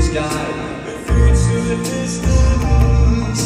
sky. To the distance.